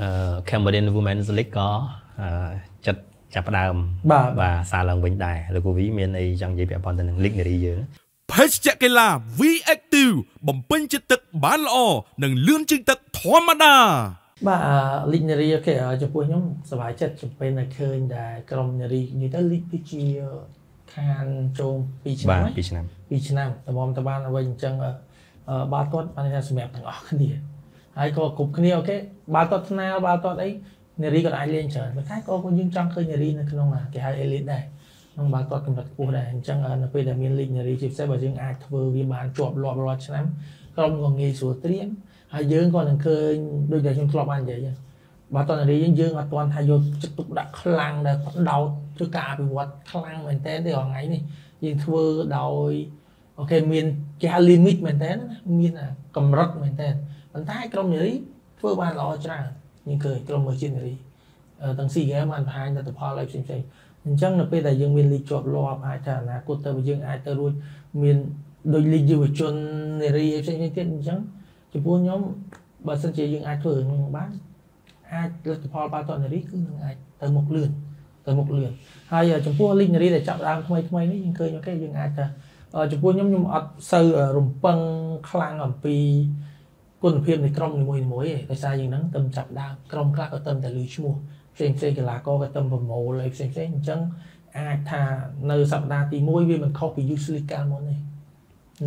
អឺ Cambodian Women's League ក៏អឺចិត្តចាប់ផ្ដើមបាទបាទសារឡើងវិញដែរលោកគូវីមានអីចង់និយាយពាក់ព័ន្ធទៅនឹង League នារីយើងភេសជ្ជៈកីឡា V-Active បំពេញជាតិទឹកបានល្អនិងលឿនជាងទឹកធម្មតាបាទអាលីកនារីអូខេអឺចំពោះខ្ញុំសប្បាយចិត្តចំពេលដែលឃើញដែលក្រុមនារីនិយាយទៅលីកវាជាខានចូល2ឆ្នាំបាទហើយ2ឆ្នាំ2ឆ្នាំតមតបានអ្វីអញ្ចឹងអឺអឺបាល់ទាត់បានថាសម្រាប់ទាំងអស់គ្នា ហើយក៏គ្រប់គ្នាអូខេបាល់ទាត់ស្នាលបាល់ទាត់អីនារីក៏អាចលេងច្រើនប៉ុន្តែក៏យើងចង់ឃើញនារីនៅក្នុងអាគេហៅ elite ដែរក្នុងបាល់ទាត់កម្រិតខ្ពស់ដែរអញ្ចឹងអឺនៅពេលដែលមានលីកនារីជាពិសេសបើយើងអាចធ្វើវាបានជាប់លាប់រាល់ឆ្នាំក្រុមក៏ងាយស្រួលត្រៀមហើយយើងក៏នឹងឃើញដូចដែលខ្ញុំធ្លាប់បាននិយាយចឹងបាល់ទាត់នារីយើងយើងអត់ទាន់ថាយកចិត្តទុកដាក់ខ្លាំងដែលបដោតធ្វើការអភិវឌ្ឍខ្លាំងមែនតើទេរាល់ថ្ងៃនេះយើងធ្វើដោយអូខេមានគេហៅ limit មែនតើណាមានអាកម្រិតមែនតើ ប៉ុន្តែក្រុមនារីធ្វើបានល្អច្រើនយើងឃើញក្រុមមើលជាតិនារីអឺទាំង SEA Games បានបង្ហាញលទ្ធផលឲ្យផ្សេងផ្សេងៗអញ្ចឹងនៅពេលដែលយើងមានលីកជាប់លាប់អាចថាអនាគតទៅយើងអាចទៅរួចមានដូចលីកយុវជននារីផ្សេងៗទៀតអញ្ចឹងចំពោះខ្ញុំបើសិនជាយើងអាចធ្វើនឹងបានអាចលទ្ធផលបាល់ទាត់នារីគឺនឹងអាចទៅមុខលឿនទៅមុខលឿនហើយចំពោះលីកនារីដែលចាប់ផ្ដើមថ្មីថ្មីនេះយើងឃើញអូខេយើងអាចថាអឺចំពោះខ្ញុំខ្ញុំអត់សូវរំពឹងខ្លាំងអំពី គុណភាពនៃក្រុមនីមួយៗទេដោយសារយើងហ្នឹងទៅចាប់ដើមក្រុមខ្លះក៏ទៅតែលឺឈ្មោះផ្សេងផ្សេងកីឡាករក៏ទៅប្រមូលអីផ្សេងផ្សេងអញ្ចឹងអាចថានៅសប្តាហ៍ទី1វាមិនខុសពី Youth League កាលមុនទេ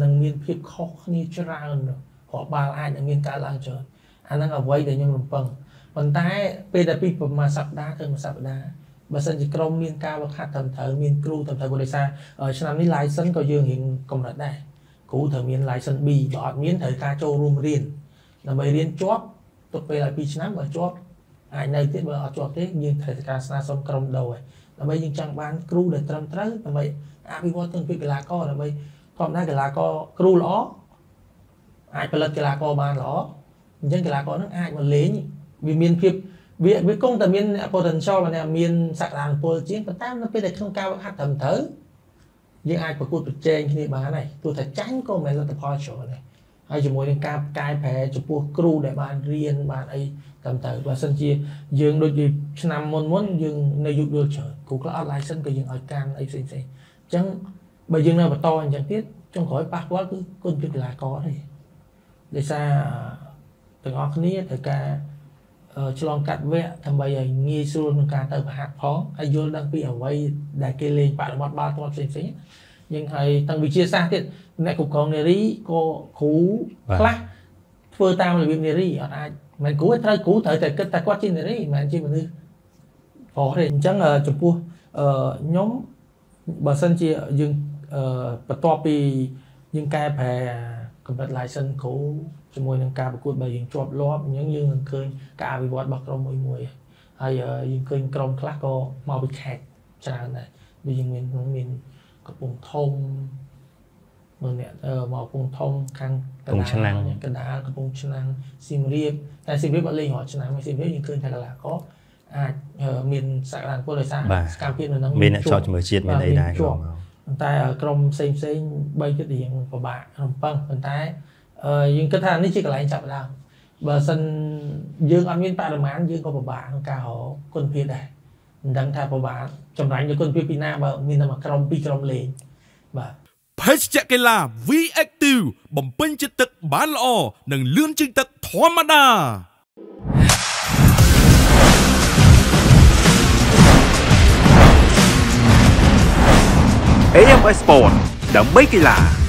នឹងមានភាពខុសគ្នាច្រើនរាប់បាល់អាចនឹងមានការឡើងច្រើនអាហ្នឹងអ្វីដែលខ្ញុំរំពឹងប៉ុន្តែពេលដែលពីប្រហែលសប្តាហ៍ទៅមួយសប្តាហ៍បើសិនជាក្រុមមានការវឹកហាត់ត្រឹមត្រូវមានគ្រូត្រឹមត្រូវព្រោះដោយសារឆ្នាំនេះ license ក៏យើងរៀងកម្រិតដែរគ្រូត្រូវមាន license B បើអត់មានត្រូវការចូលរួមរៀន ដើម្បីរៀនជាប់ទុកពេលឲ្យ2ឆ្នាំបើជាប់អាចនៅទៀតបើអត់ជាប់ទេយើងត្រូវការស្នើសុំក្រុមដូរហើយដើម្បីយើងចង់បានគ្រូដែលត្រឹមត្រូវដើម្បីអភិវឌ្ឍទស្សនវិជ្ជាកីឡាករដើម្បីធម្មតាកីឡាករគ្រូល្អអាចផលិតកីឡាករបានល្អអញ្ចឹងកីឡាករនឹងអាចមកលេងវាមានភាពវាវាគង់តែមាន potential ម្នាក់មានសក្តានុពលជាងប៉ុន្តែនៅពេលដែលក្នុងការវឹកហាត់ត្រឹមត្រូវយើងអាចប្រកួតប្រជែងគ្នាបានហើយទោះតែចាញ់ក៏មិនលទ្ធផលច្រើនដែរ ហើយជាមួយនឹងការកែប្រែចំពោះគ្រូដែលបានរៀនបានអីត្រឹមត្រូវបើសិនជាយើងដូចជាឆ្នាំមុនមុនយើងនៅយុគយល់ច្រើនគ្រូខ្លះអត់ license ក៏យើងឲ្យកាន់អីផ្សេងផ្សេងអញ្ចឹងបើយើងនៅបន្តអញ្ចឹងទៀតចុងក្រោយប៉ះពាល់គឺគុណភាពកីឡាករទេដោយសារទាំងអស់គ្នាត្រូវការឆ្លងកាត់វគ្គដើម្បីឲ្យងាយស្រួលក្នុងការទៅប្រហាត់ផងហើយយល់ដឹងពីអ្វីដែលគេលេងបរិបទបាល់ទាត់ផ្សេងផ្សេង យើងហើយទាំងវិជាសាស្ត្រទៀតអ្នកគ្រប់គ្រងនារីក៏គ្រូខ្លះធ្វើតាមរបៀបនារីអត់អាចមិនគ្រូត្រូវគ្រូត្រូវតែគិតតែគាត់ជានារីមិនមែនជាមនុស្សប្រុសទេអញ្ចឹងចំពោះខ្ញុំបើសិនជាយើងបន្ទាប់ពីយើងកែប្រែកម្រិត license គ្រូជាមួយនឹងការប្រកួតបើយើងជាប់លាប់អញ្ចឹងយើងនឹងឃើញការអភិវឌ្ឍរបស់ក្រុមមួយមួយហើយយើងឃើញក្រុមខ្លះក៏មកពីខេត្តច្រើនដែរដូចយើងមានមាន កំពង់ធំមើលអ្នកមកកំពង់ធំខាងកណ្ដាលកណ្ដាលកំពង់ឆ្នាំងសៀមរាបតែសៀមរាបអត់លេងរាល់ឆ្នាំសៀមរាបយើងឃើញថាកីឡាករអាចមានសក្តានុពលដោយសារសកម្មភាពនៅនឹងមានអ្នកចោតជាមួយជាតិមានអីដែរក៏មកប៉ុន្តែក្រុមផ្សេងផ្សេងបីទៀតរៀងពិបាករំពឹងប៉ុន្តែយើងគិតថានេះជាកន្លែងចាប់ដើមបើសិនយើងអត់មានបរិមាណយើងក៏ពិបាកក្នុងការរកគុណភាពដែរ មិនដឹងថាពិបាកចម្រាញ់យកគុណភាពពីណាបើមានតែមួយក្រុមពីរក្រុមលេងបាទភេសជ្ជៈកីឡា V-Active បំពេញជាតិទឹកបានល្អនិងលឿនជាងទឹកធម្មតា AMS Sport ដើម្បីកីឡា